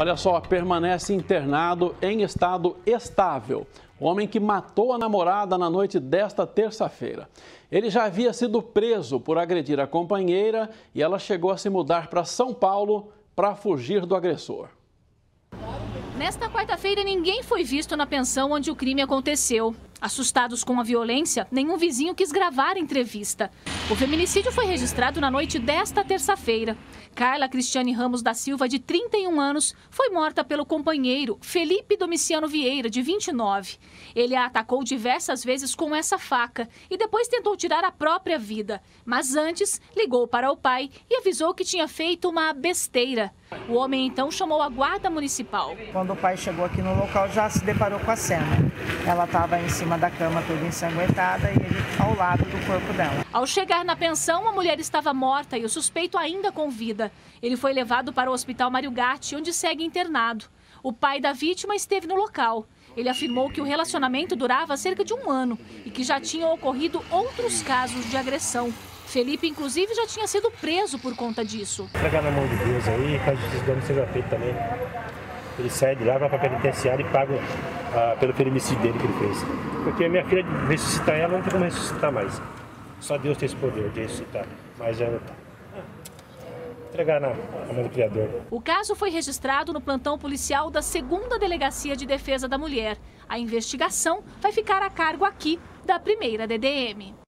Olha só, permanece internado em estado estável. O homem que matou a namorada na noite desta terça-feira. Ele já havia sido preso por agredir a companheira e ela chegou a se mudar para São Paulo para fugir do agressor. Nesta quarta-feira, ninguém foi visto na pensão onde o crime aconteceu. Assustados com a violência, nenhum vizinho quis gravar a entrevista. O feminicídio foi registrado na noite desta terça-feira. Carla Cristiane Ramos da Silva, de 31 anos, foi morta pelo companheiro Felipe Domiciano Vieira, de 29. Ele a atacou diversas vezes com essa faca e depois tentou tirar a própria vida. Mas antes, ligou para o pai e avisou que tinha feito uma besteira. O homem então chamou a guarda municipal. Quando o pai chegou aqui no local, já se deparou com a cena. Ela estava em cima da cama, toda ensanguentada, e ele ao lado do corpo dela. Ao chegar na pensão, a mulher estava morta e o suspeito ainda com vida. Ele foi levado para o hospital Mário Gatti, onde segue internado. O pai da vítima esteve no local. Ele afirmou que o relacionamento durava cerca de um ano e que já tinham ocorrido outros casos de agressão. Felipe, inclusive, já tinha sido preso por conta disso. Pegar na mão de Deus aí, que a justiça do homem seja feita também. Ele sai de lá, vai para a penitenciária e paga ah, pelo feminicídio dele que ele fez. Porque a minha filha, ressuscitar ela, não tem como ressuscitar mais. Só Deus tem esse poder de ressuscitar. Mas ela tá. Entregar na, na mão do Criador. O caso foi registrado no plantão policial da segunda Delegacia de Defesa da Mulher. A investigação vai ficar a cargo aqui da primeira DDM.